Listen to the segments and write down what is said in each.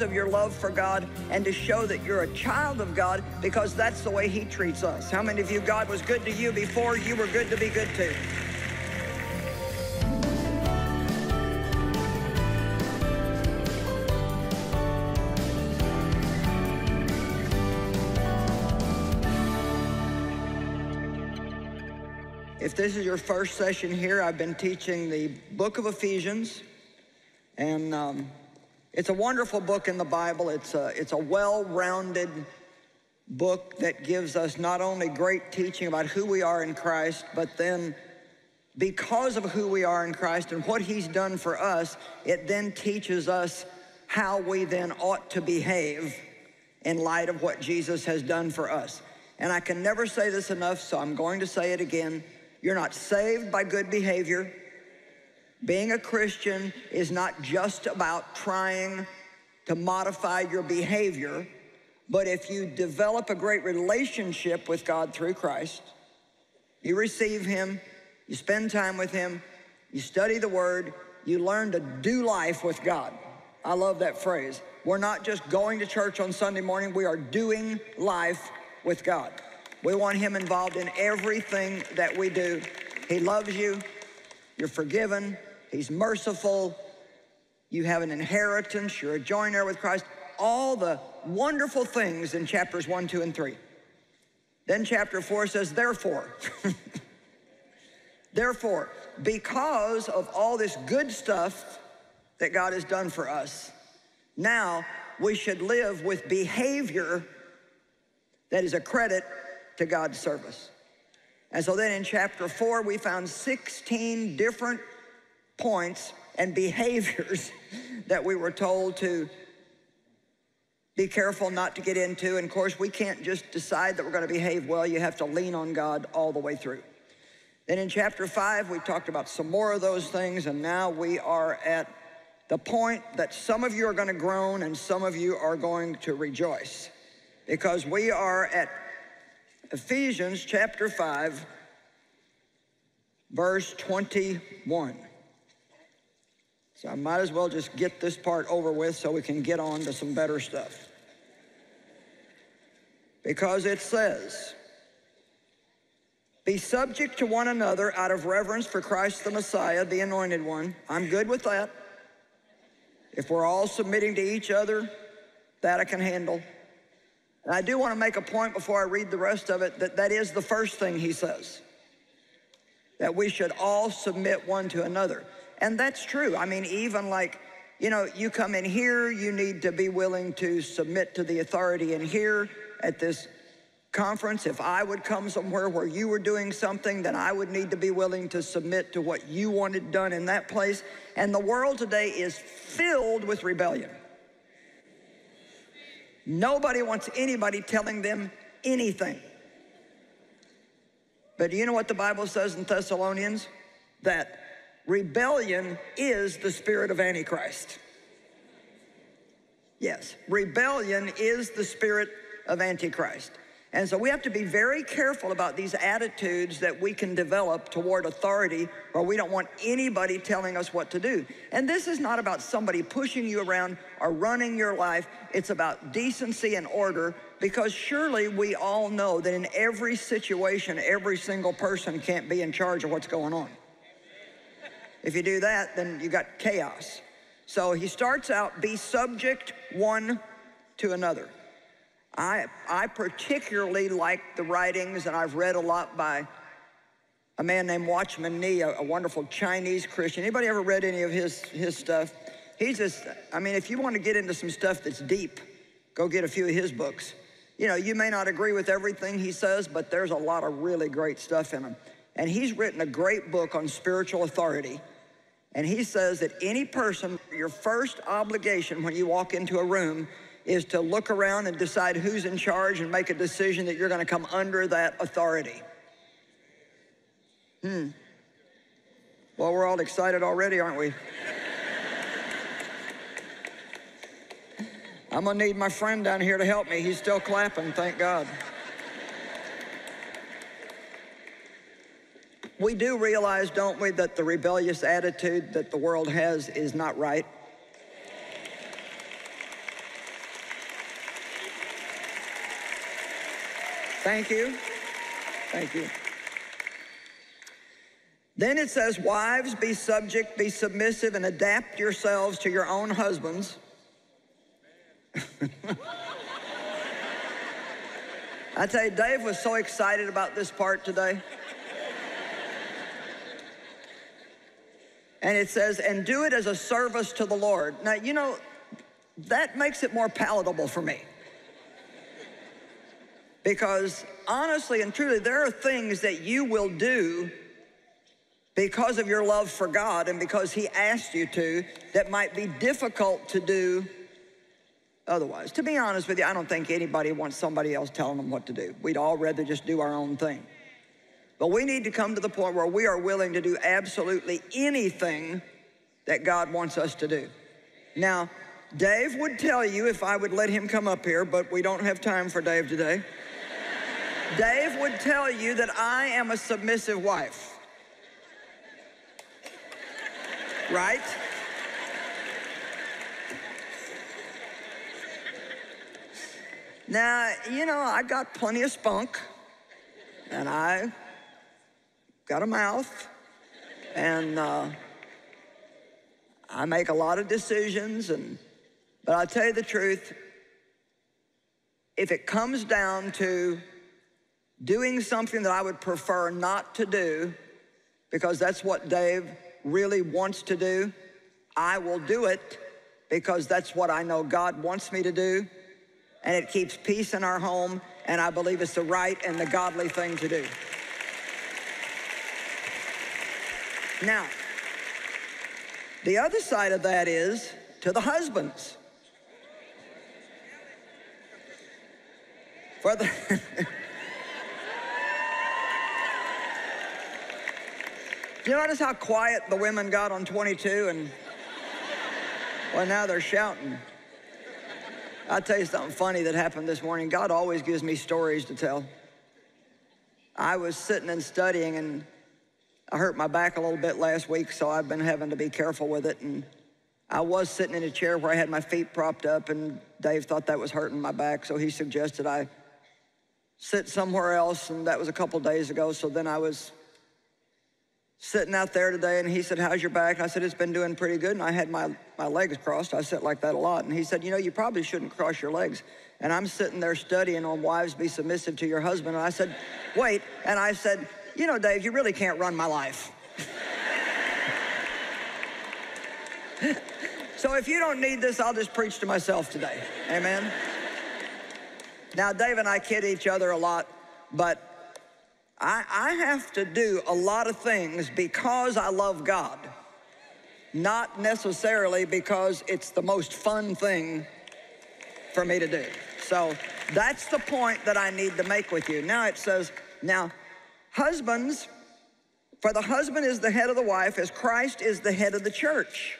of your love for God and to show that you're a child of God because that's the way He treats us. How many of you, God was good to you before you were good to be good to? If this is your first session here, I've been teaching the book of Ephesians, and um, it's a wonderful book in the Bible. It's a, it's a well-rounded book that gives us not only great teaching about who we are in Christ, but then because of who we are in Christ and what he's done for us, it then teaches us how we then ought to behave in light of what Jesus has done for us. And I can never say this enough, so I'm going to say it again. You're not saved by good behavior. Being a Christian is not just about trying to modify your behavior, but if you develop a great relationship with God through Christ, you receive Him, you spend time with Him, you study the Word, you learn to do life with God. I love that phrase. We're not just going to church on Sunday morning, we are doing life with God. We want Him involved in everything that we do. He loves you, you're forgiven, He's merciful. You have an inheritance. You're a joint heir with Christ. All the wonderful things in chapters 1, 2, and 3. Then chapter 4 says, therefore. therefore, because of all this good stuff that God has done for us, now we should live with behavior that is a credit to God's service. And so then in chapter 4, we found 16 different points and behaviors that we were told to be careful not to get into. And of course, we can't just decide that we're going to behave well. You have to lean on God all the way through. Then in chapter five, we talked about some more of those things. And now we are at the point that some of you are going to groan and some of you are going to rejoice because we are at Ephesians chapter 5, verse 21. So I might as well just get this part over with so we can get on to some better stuff. Because it says, Be subject to one another out of reverence for Christ the Messiah, the anointed one. I'm good with that. If we're all submitting to each other, that I can handle. And I do want to make a point before I read the rest of it that that is the first thing he says. That we should all submit one to another. And that's true. I mean, even like, you know, you come in here, you need to be willing to submit to the authority in here at this conference. If I would come somewhere where you were doing something, then I would need to be willing to submit to what you wanted done in that place. And the world today is filled with rebellion. Nobody wants anybody telling them anything. But do you know what the Bible says in Thessalonians? That Rebellion is the spirit of Antichrist. Yes, rebellion is the spirit of Antichrist. And so we have to be very careful about these attitudes that we can develop toward authority where we don't want anybody telling us what to do. And this is not about somebody pushing you around or running your life. It's about decency and order because surely we all know that in every situation, every single person can't be in charge of what's going on. If you do that, then you got chaos. So he starts out, be subject one to another. I, I particularly like the writings, and I've read a lot by a man named Watchman Nee, a, a, wonderful Chinese Christian. Anybody ever read any of his, his stuff? He's just, I mean, if you want to get into some stuff that's deep, go get a few of his books. You know, you may not agree with everything he says, but there's a lot of really great stuff in him. And he's written a great book on spiritual authority. And he says that any person, your first obligation when you walk into a room is to look around and decide who's in charge and make a decision that you're going to come under that authority. Hmm. Well, we're all excited already, aren't we? I'm going to need my friend down here to help me. He's still clapping, thank God. We do realize, don't we, that the rebellious attitude that the world has is not right. Thank you. Thank you. Then it says, Wives, be subject, be submissive, and adapt yourselves to your own husbands. I tell you, Dave was so excited about this part today. And it says, and do it as a service to the Lord. Now, you know, that makes it more palatable for me. Because honestly and truly, there are things that you will do because of your love for God and because He asked you to that might be difficult to do otherwise. To be honest with you, I don't think anybody wants somebody else telling them what to do. We'd all rather just do our own thing. But we need to come to the point where we are willing to do absolutely anything that God wants us to do. Now, Dave would tell you if I would let him come up here, but we don't have time for Dave today. Dave would tell you that I am a submissive wife. Right? Now, you know, I got plenty of spunk, and I got a mouth, and uh, I make a lot of decisions, and but I'll tell you the truth, if it comes down to doing something that I would prefer not to do, because that's what Dave really wants to do, I will do it because that's what I know God wants me to do. And it keeps peace in our home, and I believe it's the right and the godly thing to do. Now, the other side of that is to the husbands. For the you notice how quiet the women got on 22 and well now they're shouting. I'll tell you something funny that happened this morning. God always gives me stories to tell. I was sitting and studying and I hurt my back a little bit last week, so I've been having to be careful with it. And I was sitting in a chair where I had my feet propped up, and Dave thought that was hurting my back, so he suggested I sit somewhere else, and that was a couple days ago. So then I was sitting out there today, and he said, How's your back? I said, It's been doing pretty good. And I had my, my legs crossed. I sit like that a lot. And he said, You know, you probably shouldn't cross your legs. And I'm sitting there studying on wives be submissive to your husband. And I said, Wait. And I said, You know, Dave, you really can't run my life. so if you don't need this, I'll just preach to myself today. Amen. Now, Dave and I kid each other a lot, but I, I have to do a lot of things because I love God, not necessarily because it's the most fun thing for me to do. So that's the point that I need to make with you. Now it says, now, husbands, for the husband is the head of the wife as Christ is the head of the church.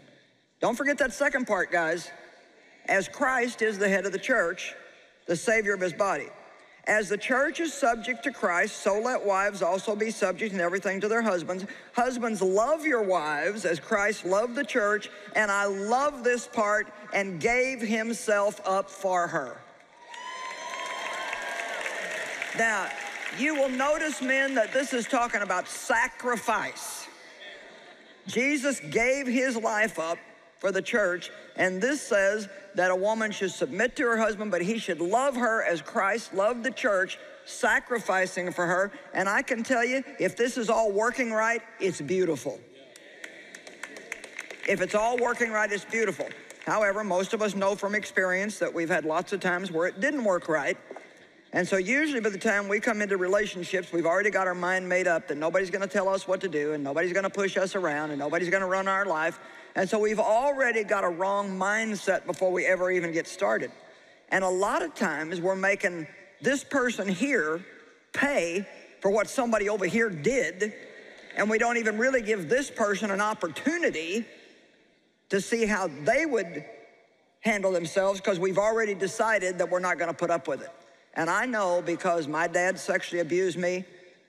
Don't forget that second part, guys. As Christ is the head of the church, the Savior of his body. As the church is subject to Christ, so let wives also be subject in everything to their husbands. Husbands, love your wives as Christ loved the church, and I love this part, and gave himself up for her. Now, you will notice, men, that this is talking about sacrifice. Jesus gave his life up for the church, and this says that a woman should submit to her husband, but he should love her as Christ loved the church, sacrificing for her. And I can tell you, if this is all working right, it's beautiful. If it's all working right, it's beautiful. However, most of us know from experience that we've had lots of times where it didn't work right. And so usually by the time we come into relationships, we've already got our mind made up that nobody's going to tell us what to do and nobody's going to push us around and nobody's going to run our life. And so we've already got a wrong mindset before we ever even get started. And a lot of times we're making this person here pay for what somebody over here did, and we don't even really give this person an opportunity to see how they would handle themselves because we've already decided that we're not going to put up with it. And I know because my dad sexually abused me,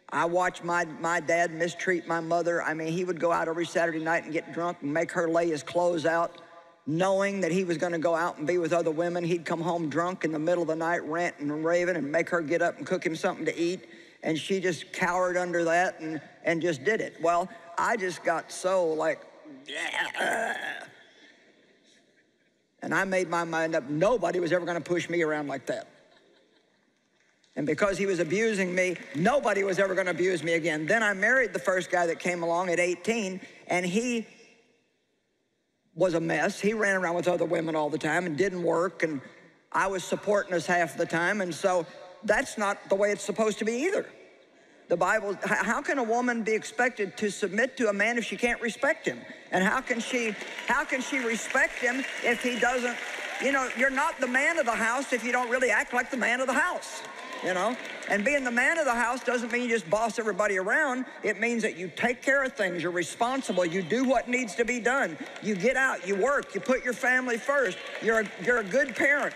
I watched my, my dad mistreat my mother. I mean, he would go out every Saturday night and get drunk and make her lay his clothes out. knowing that he was going to go out and be with other women. He'd come home drunk in the middle of the night, ranting and raving, and make her get up and cook him something to eat. And she just cowered under that and, and just did it. Well, I just got so like, and I made my mind up nobody was ever going to push me around like that. And because he was abusing me, nobody was ever going to abuse me again. Then I married the first guy that came along at 18, and he was a mess. He ran around with other women all the time and didn't work, and I was supporting us half the time, and so that's not the way it's supposed to be either. The Bible, how can a woman be expected to submit to a man if she can't respect him? And how can she, how can she respect him if he doesn't, you know, you're not the man of the house if you don't really act like the man of the house you know? And being the man of the house doesn't mean you just boss everybody around. It means that you take care of things, you're responsible, you do what needs to be done. You get out, you work, you put your family first. You're a, you're a good parent.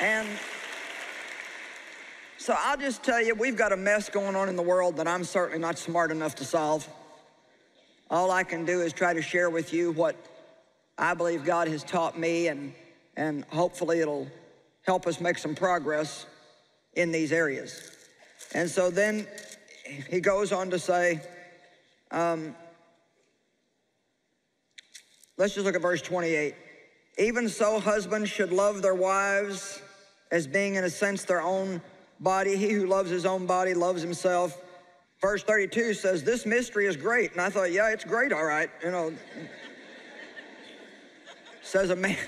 And so I'll just tell you, we've got a mess going on in the world that I'm certainly not smart enough to solve. All I can do is try to share with you what I believe God has taught me, and, and hopefully it'll help us make some progress in these areas. And so then he goes on to say, um, let's just look at verse 28. Even so, husbands should love their wives as being, in a sense, their own body. He who loves his own body loves himself. Verse 32 says, This mystery is great. And I thought, yeah, it's great, all right. You know, says a man.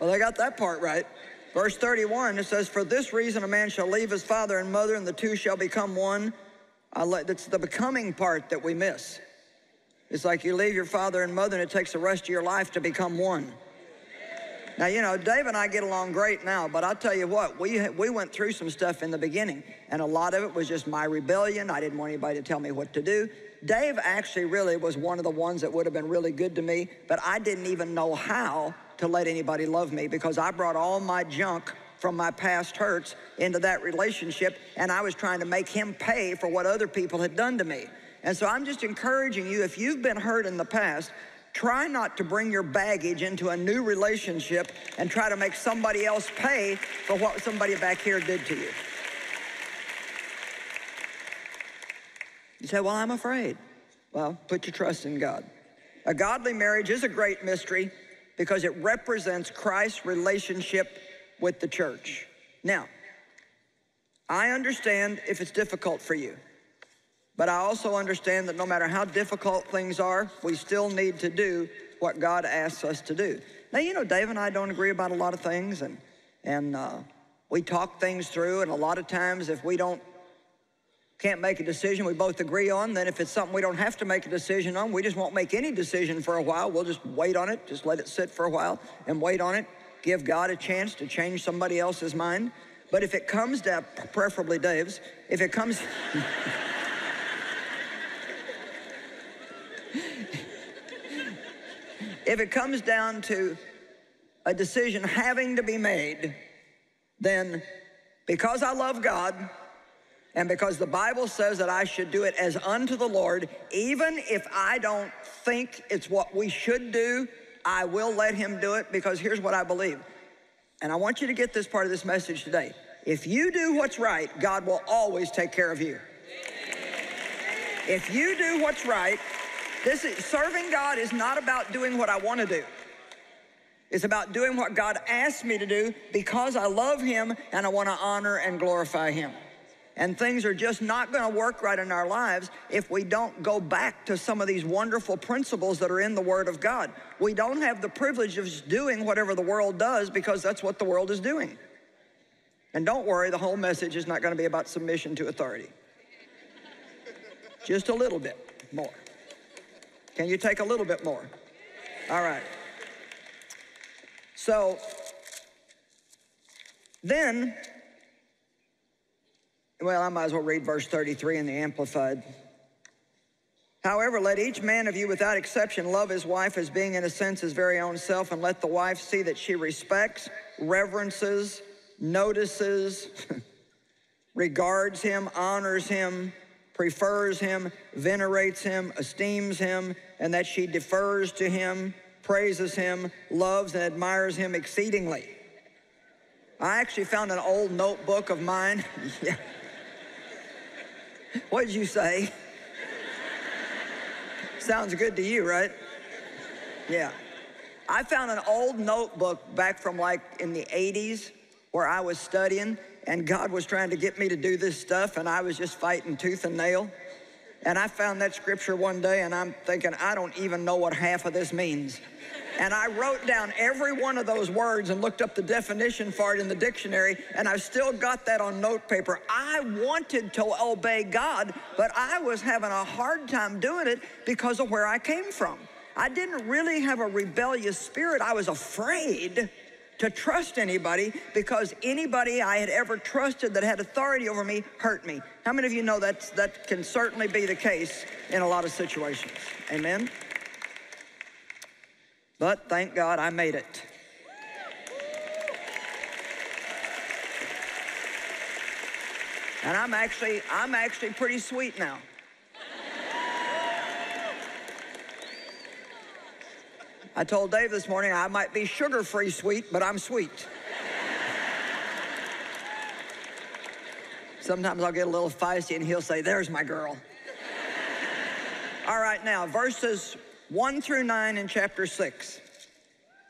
well, they got that part right. Verse 31, it says, For this reason a man shall leave his father and mother, and the two shall become one. That's the becoming part that we miss. It's like you leave your father and mother, and it takes the rest of your life to become one. Now, you know, Dave and I get along great now, but I'll tell you what, we, we went through some stuff in the beginning, and a lot of it was just my rebellion. I didn't want anybody to tell me what to do. Dave actually really was one of the ones that would have been really good to me, but I didn't even know how to let anybody love me because I brought all my junk from my past hurts into that relationship, and I was trying to make him pay for what other people had done to me. And so I'm just encouraging you, if you've been hurt in the past, try not to bring your baggage into a new relationship and try to make somebody else pay for what somebody back here did to you. You say, Well, I'm afraid. Well, put your trust in God. A godly marriage is a great mystery because it represents Christ's relationship with the church. Now, I understand if it's difficult for you, but I also understand that no matter how difficult things are, we still need to do what God asks us to do. Now, you know, Dave and I don't agree about a lot of things, and, and uh, we talk things through, and a lot of times if we don't can't make a decision we both agree on, then if it's something we don't have to make a decision on, we just won't make any decision for a while. We'll just wait on it, just let it sit for a while and wait on it. Give God a chance to change somebody else's mind. But if it comes to, preferably Dave's, if it comes, if it comes down to a decision having to be made, then because I love God, and because the Bible says that I should do it as unto the Lord, even if I don't think it's what we should do, I will let Him do it because here's what I believe. And I want you to get this part of this message today. If you do what's right, God will always take care of you. If you do what's right, this is, serving God is not about doing what I want to do. It's about doing what God asked me to do because I love Him and I want to honor and glorify Him. And things are just not going to work right in our lives if we don't go back to some of these wonderful principles that are in the Word of God. We don't have the privilege of doing whatever the world does because that's what the world is doing. And don't worry, the whole message is not going to be about submission to authority. Just a little bit more. Can you take a little bit more? All right. So then well, I might as well read verse 33 in the Amplified. However, let each man of you without exception love his wife as being in a sense his very own self, and let the wife see that she respects, reverences, notices, regards him, honors him, prefers him, venerates him, esteems him, and that she defers to him, praises him, loves and admires him exceedingly. I actually found an old notebook of mine. yeah. What did you say? Sounds good to you, right? Yeah. I found an old notebook back from like in the 80s where I was studying and God was trying to get me to do this stuff and I was just fighting tooth and nail. And I found that scripture one day and I'm thinking, I don't even know what half of this means. And I wrote down every one of those words and looked up the definition for it in the dictionary, and I've still got that on note paper. I wanted to obey God, but I was having a hard time doing it because of where I came from. I didn't really have a rebellious spirit. I was afraid to trust anybody because anybody I had ever trusted that had authority over me hurt me. How many of you know that that can certainly be the case in a lot of situations? Amen? But thank God I made it. And I'm actually, I'm actually pretty sweet now. I told Dave this morning I might be sugar-free sweet, but I'm sweet. Sometimes I'll get a little feisty and he'll say, there's my girl. All right, now, verses 1 through 9 in chapter 6.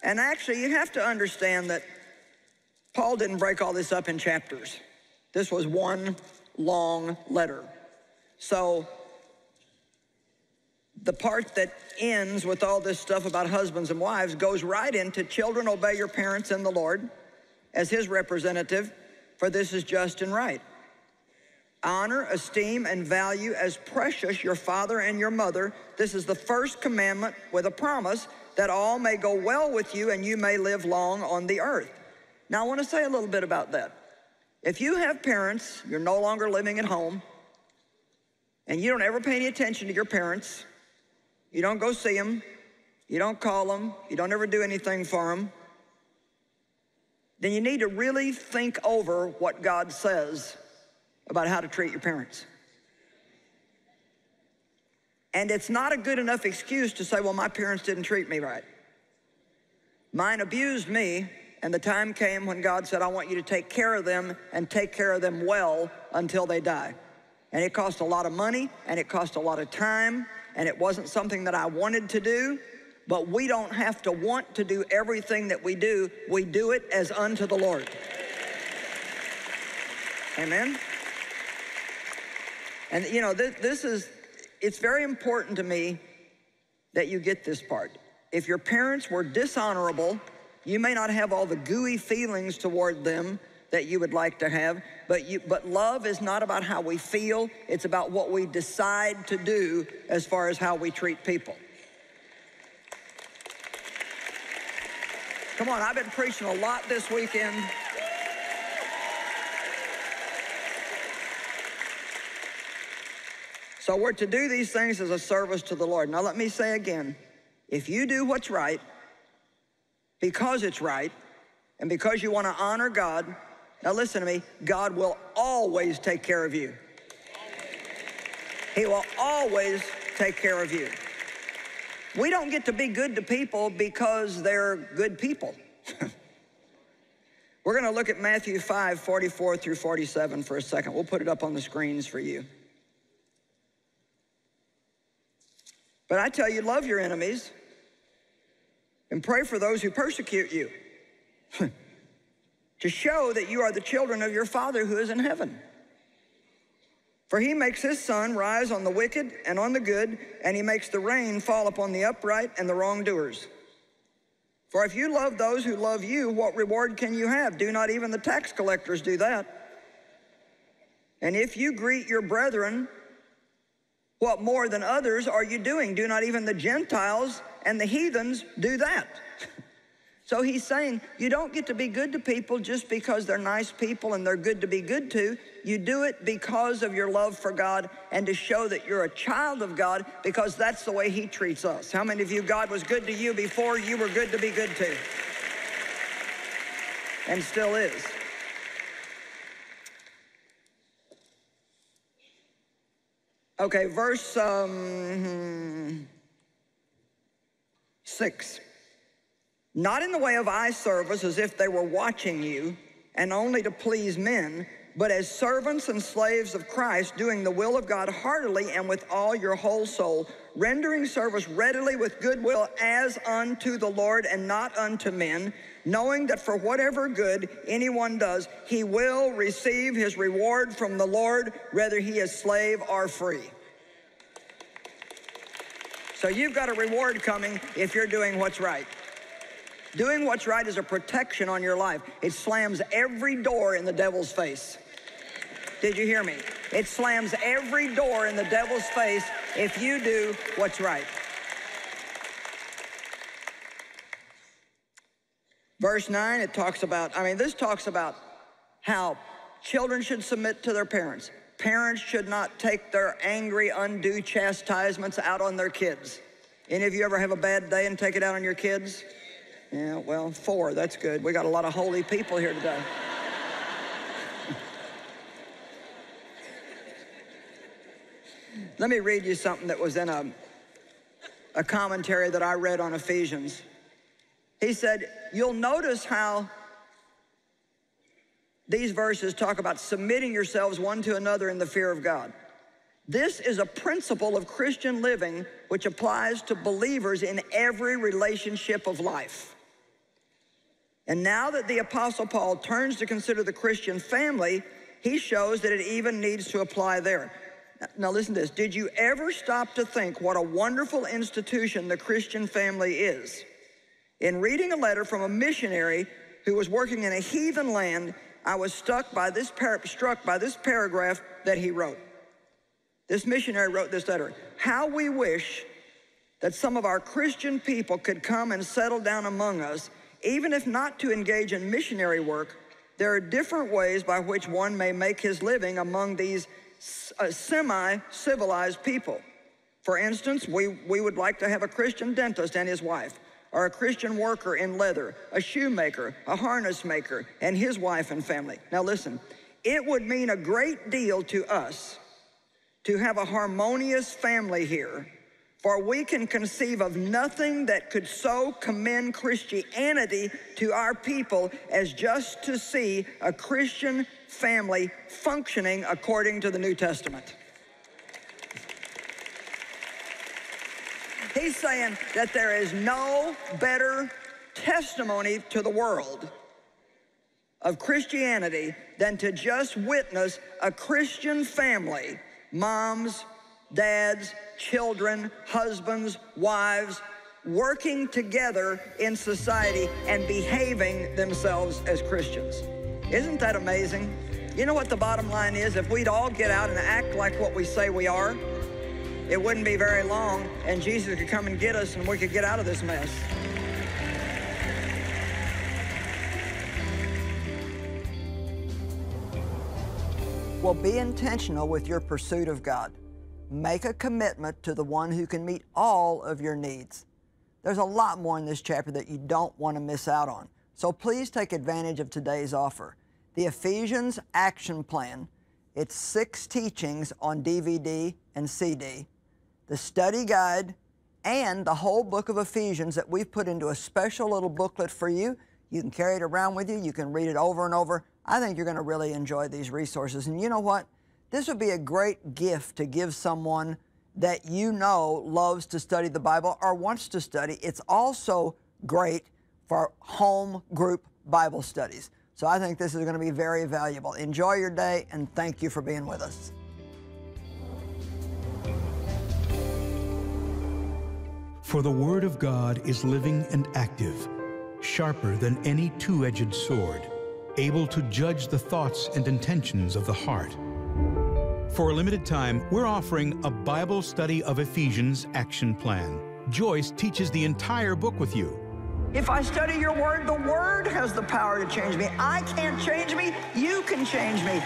And actually, you have to understand that Paul didn't break all this up in chapters. This was one long letter. So the part that ends with all this stuff about husbands and wives goes right into children obey your parents in the Lord as his representative, for this is just and right. Honor, esteem, and value as precious your father and your mother. This is the first commandment with a promise that all may go well with you and you may live long on the earth. Now, I want to say a little bit about that. If you have parents, you're no longer living at home, and you don't ever pay any attention to your parents, you don't go see them, you don't call them, you don't ever do anything for them, then you need to really think over what God says about how to treat your parents. And it's not a good enough excuse to say, well, my parents didn't treat me right. Mine abused me, and the time came when God said, I want you to take care of them and take care of them well until they die. And it cost a lot of money, and it cost a lot of time, and it wasn't something that I wanted to do, but we don't have to want to do everything that we do. We do it as unto the Lord. Amen? And you know, this, this is, it's very important to me that you get this part. If your parents were dishonorable, you may not have all the gooey feelings toward them that you would like to have, but, you, but love is not about how we feel, it's about what we decide to do as far as how we treat people. Come on, I've been preaching a lot this weekend. So we're to do these things as a service to the Lord. Now let me say again, if you do what's right, because it's right, and because you want to honor God, now listen to me, God will always take care of you. He will always take care of you. We don't get to be good to people because they're good people. We're going to look at Matthew 5, 44 through 47 for a second. We'll put it up on the screens for you. But I tell you, love your enemies and pray for those who persecute you to show that you are the children of your Father who is in heaven. For he makes his sun rise on the wicked and on the good, and he makes the rain fall upon the upright and the wrongdoers. For if you love those who love you, what reward can you have? Do not even the tax collectors do that? And if you greet your brethren, what more than others are you doing? Do not even the Gentiles and the heathens do that? so he's saying you don't get to be good to people just because they're nice people and they're good to be good to. You do it because of your love for God and to show that you're a child of God because that's the way he treats us. How many of you, God was good to you before you were good to be good to? And still is. Okay, verse um, 6. Not in the way of eye service as if they were watching you and only to please men, but as servants and slaves of Christ, doing the will of God heartily and with all your whole soul, rendering service readily with goodwill as unto the Lord and not unto men, knowing that for whatever good anyone does, he will receive his reward from the Lord, whether he is slave or free. So you've got a reward coming if you're doing what's right. Doing what's right is a protection on your life. It slams every door in the devil's face. Did you hear me? It slams every door in the devil's face if you do what's right. Verse 9, it talks about, I mean, this talks about how children should submit to their parents. Parents should not take their angry, undue chastisements out on their kids. Any of you ever have a bad day and take it out on your kids? Yeah, well, four, that's good. We got a lot of holy people here today. Let me read you something that was in a, a commentary that I read on Ephesians. He said, You'll notice how these verses talk about submitting yourselves one to another in the fear of God. This is a principle of Christian living which applies to believers in every relationship of life. And now that the Apostle Paul turns to consider the Christian family, he shows that it even needs to apply there. Now, listen to this. Did you ever stop to think what a wonderful institution the Christian family is? In reading a letter from a missionary who was working in a heathen land, I was struck by this, struck by this paragraph that he wrote. This missionary wrote this letter How we wish that some of our Christian people could come and settle down among us, even if not to engage in missionary work. There are different ways by which one may make his living among these semi civilized people. For instance, we, we would like to have a Christian dentist and his wife, or a Christian worker in leather, a shoemaker, a harness maker, and his wife and family. Now, listen, it would mean a great deal to us to have a harmonious family here, for we can conceive of nothing that could so commend Christianity to our people as just to see a Christian family functioning according to the New Testament. He's saying that there is no better testimony to the world of Christianity than to just witness a Christian family, moms, dads, children, husbands, wives, working together in society and behaving themselves as Christians. Isn't that amazing? You know what the bottom line is? If we'd all get out and act like what we say we are, it wouldn't be very long, and Jesus could come and get us, and we could get out of this mess. Well, be intentional with your pursuit of God. Make a commitment to the one who can meet all of your needs. There's a lot more in this chapter that you don't want to miss out on. So please take advantage of today's offer. The Ephesians Action Plan, it's six teachings on DVD and CD, the study guide, and the whole book of Ephesians that we've put into a special little booklet for you. You can carry it around with you. You can read it over and over. I think you're going to really enjoy these resources. And you know what? This would be a great gift to give someone that you know loves to study the Bible or wants to study. It's also great for home group Bible studies. So I think this is going to be very valuable. Enjoy your day and thank you for being with us. For the Word of God is living and active, sharper than any two edged sword, able to judge the thoughts and intentions of the heart. For a limited time, we're offering a Bible study of Ephesians action plan. Joyce teaches the entire book with you if I study your word, the word has the power to change me. I can't change me, you can change me.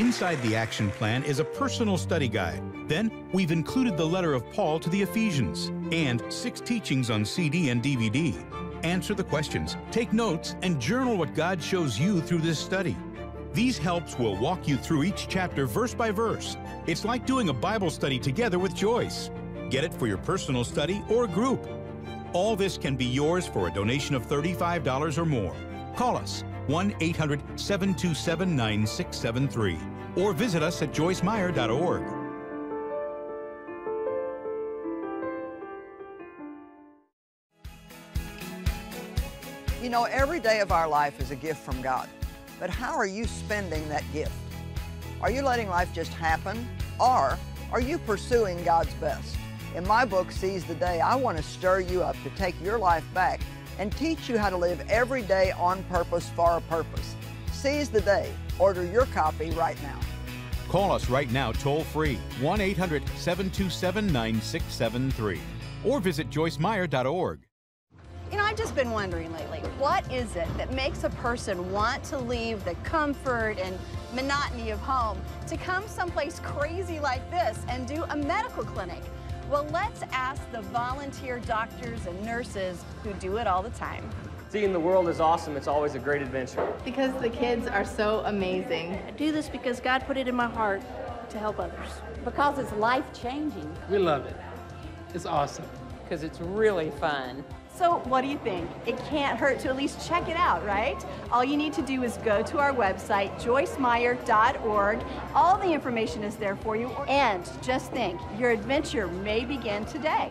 Inside the action plan is a personal study guide. Then we've included the letter of Paul to the Ephesians and six teachings on CD and DVD. Answer the questions, take notes, and journal what God shows you through this study. These helps will walk you through each chapter verse by verse. It's like doing a Bible study together with Joyce. Get it for your personal study or group. All this can be yours for a donation of $35 or more. Call us 1 800 727 9673 or visit us at joycemeyer.org. You know, every day of our life is a gift from God. But how are you spending that gift? Are you letting life just happen? Or are you pursuing God's best? In my book, Seize the Day, I want to stir you up to take your life back and teach you how to live every day on purpose for a purpose. Seize the Day. Order your copy right now. Call us right now toll free 1 800 727 9673 or visit joycemeyer.org. You know, I've just been wondering lately, what is it that makes a person want to leave the comfort and monotony of home to come someplace crazy like this and do a medical clinic? Well, let's ask the volunteer doctors and nurses who do it all the time. Seeing the world is awesome. It's always a great adventure. Because the kids are so amazing. I do this because God put it in my heart to help others. Because it's life changing. We love it. It's awesome. Because it's really fun. So, what do you think? It can't hurt to at least check it out, right? All you need to do is go to our website, joycemeyer.org. All the information is there for you. And just think, your adventure may begin today.